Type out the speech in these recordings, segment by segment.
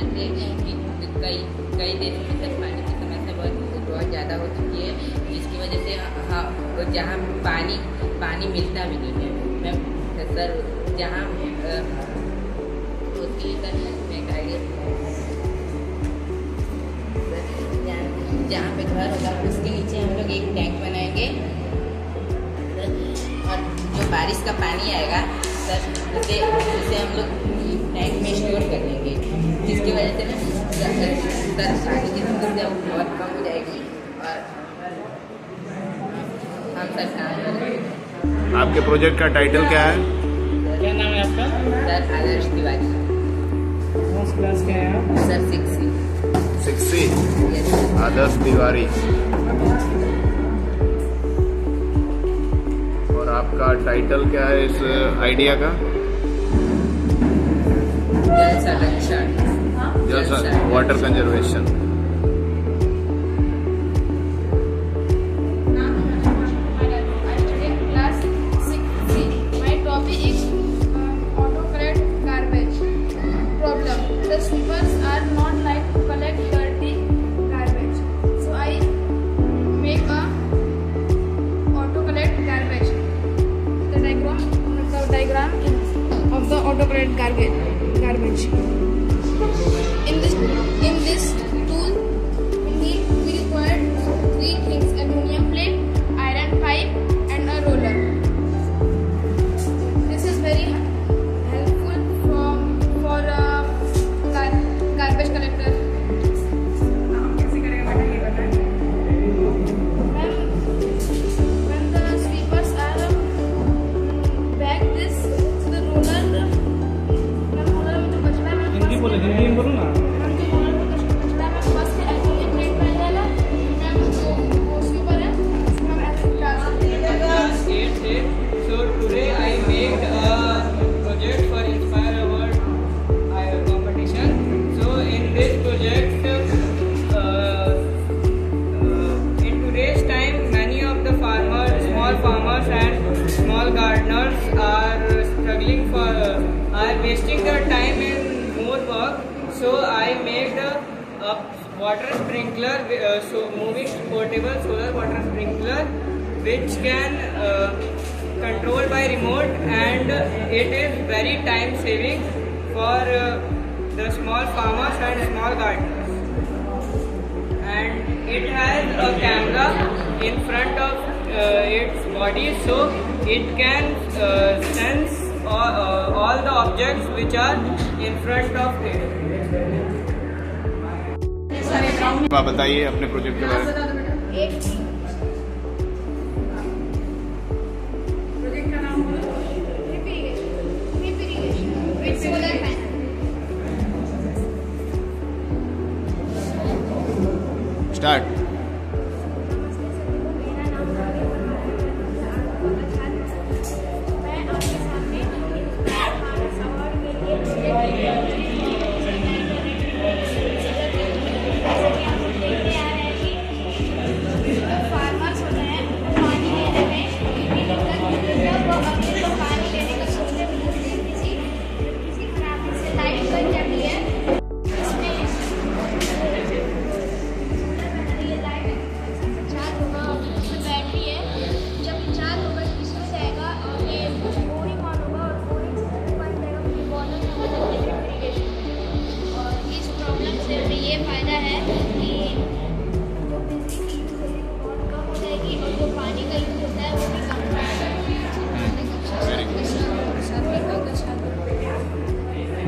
जैसे कि कई कई देशों में सर पानी की समस्या बहुत बहुत ज़्यादा हो चुकी है, जिसकी वजह से हाँ और जहाँ पानी पानी मिलता भी नहीं है। मैं सर, जहाँ उसके लिए जहाँ पे घर होगा, उसके नीचे हम लोग एक टैंक बनाएँगे। और जो बारिश का पानी आएगा, सर, उसे उसे हम लोग टैंक में स्टोर कर लेंगे जिसकी वजह से ना की समस्या बहुत कम हो जाएगी और हम सर काम करेंगे आपके प्रोजेक्ट का टाइटल क्या है? क्या नाम है आपका? सर आदर्श तिवारी। क्लास के हैं आप? सर सिक्स सिक्सी यस आदर्श तिवारी। और आपका टाइटल क्या है इस आइडिया का? जल संरक्षण Yes, sir. Water conservation. Water sprinkler, uh, so moving portable solar water sprinkler, which can uh, control by remote, and it is very time saving for uh, the small farmers and small gardeners and it has a camera in front of uh, its body so it can uh, sense all, uh, all the objects which are in front of it. आप बताइए अपने project के बारे में। Drip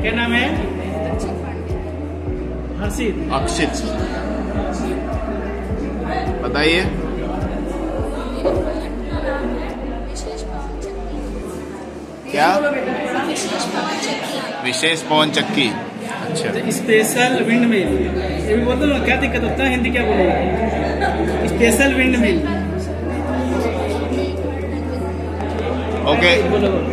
क्या नाम है? हर्षित। अक्षित। बताइए। क्या? विशेष पवन चक्की। अच्छा। Special windmill. ये भी बोल दो ना क्या दिक्कत होता है? हिंदी क्या बोलोगे? स्पेशल विंड मिल। ओके बोलो।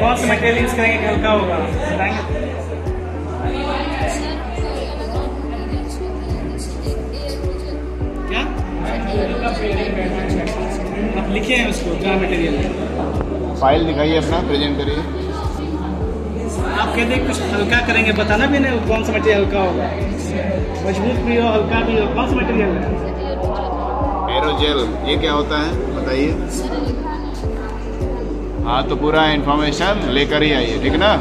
कौन सा मटेरियल यूज़ करेंगे कि हल्का होगा बताएँगे आप लिखे हैं उसको क्या मटेरियल है? फ़ाइल दिखाइए अपना प्रेजेंट करिए। आप कहते हैं कुछ हल्का करेंगे बताना भी नहीं कौन सा मटेरियल हल्का होगा? मज़बूत भी हो हल्का भी हो कौन सा मटेरियल है? एरोजेल ये क्या होता है बताइए। हाँ तो पूरा इन्फॉर्मेशन लेकर ही आइए ठीक ना?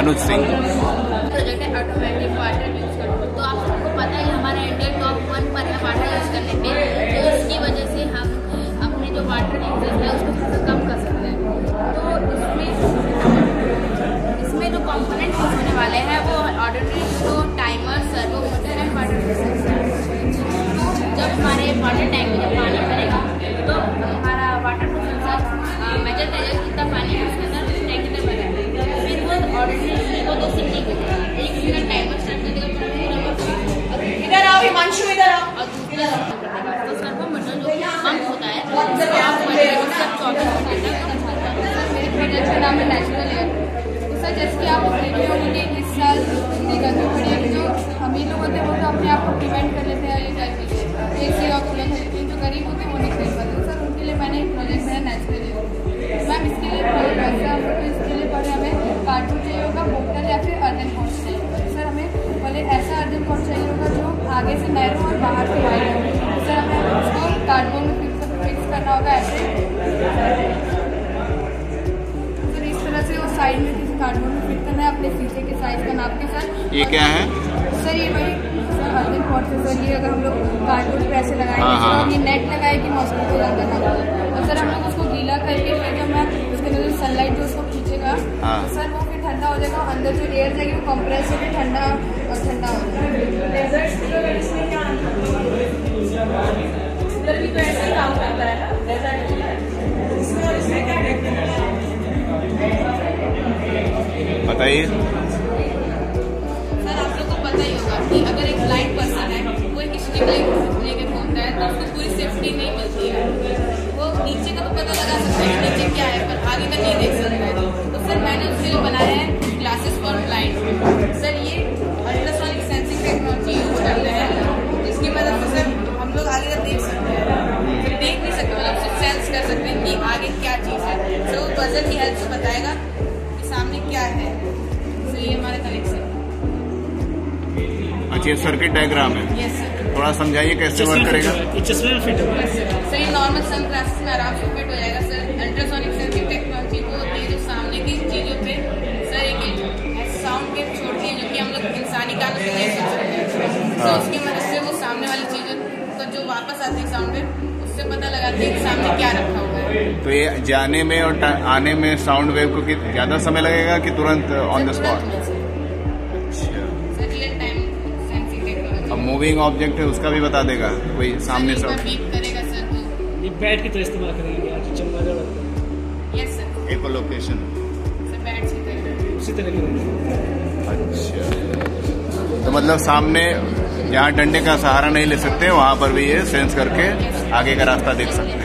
अनुज सिंह। प्रोजेक्ट का है। नेचुरल तो सर जैसे कि आप देखे होंगे कि इस साल इतनी गर्मी पड़ी है जो अमीर लोग होते हैं वो तो अपने आप को प्रिवेंट कर लेते हैं ये टाइप की ए सी और कूलर हैं, जो गरीब होते हैं, वो नहीं खरीद पाते। तो सर उनके लिए मैंने एक प्रोजेक्ट बनाया नेचुरल मैम, इसके लिए प्रोजेक्ट तो इसके लिए पहले हमें कार्टून चाहिए होगा बोतल या फिर अर्जन पॉट चाहिए तो सर हमें पहले ऐसा अर्जन पॉट चाहिए होगा जो आगे से नैरो और बाहर से तो सर हमें उसको कार्डबोर्ड में फिक्स करना होगा ऐसे। कार्डबोर्ड में फिट करना है अपने शीशे के साइज़ का नाप के साथ ये क्या है? सर ये वही सर पॉट से सर ये अगर हम लोग कार्डबोर्ड ऐसे लगाएँगे हाँ, हाँ। तो ये नेट लगाए कि मॉस्किटो ज़्यादा ना हो और सर हम लोग उसको गीला करके फिर जब मैं उसके अंदर सनलाइट जो उसको खींचेगा हाँ। तो सर वो फिर ठंडा हो जाएगा अंदर जो एयर जाएगी वो कंप्रेस होकर ठंडा और ठंडा हो जाएगा। भी तो ऐसे ही काम करता है ना? बताइए। सर, आप लोग को पता ही होगा कि अगर एक ब्लाइंड पर्सन है वो एक के लेके है तो उसको पूरी सेफ्टी नहीं मिलती है। वो नीचे का तो पता लगा सकता है नीचे क्या है, पर आगे का नहीं देख ये सर्किट डायग्राम है। यस थोड़ा समझाइए कैसे वर्क करेगा? ये चश्मे में फिट होगा सर ये नॉर्मल सन ग्लासेस में आराम से फिट हो जाएगा सर अल्ट्रासोनिक सेंसिंग टेक्नोलॉजी को होती है जो सामने की चीज़ों पे सर एक साउंड वेव छोड़ती है जो कि हम लोग इंसानी कानों से नहीं सुन सकते। तो उसकी मदद से वो सामने वाली चीज़ों को जो वापस आती है साउंड वेव उससे पता लगाती है सामने क्या रखा हुआ है। तो ये जाने में और आने में साउंड वेव को कि- ज़्यादा समय लगेगा कि तुरंत on the spot moving object है उसका भी बता देगा। कोई सामने से बैठ के सर तो इस्तेमाल करेंगे आज चमगादड़ yes sir echolocation sir उसी तरह की अच्छा। तो मतलब सामने जहाँ डंडे का सहारा नहीं ले सकते वहाँ पर भी ये सेंस करके आगे का रास्ता देख सकते हैं।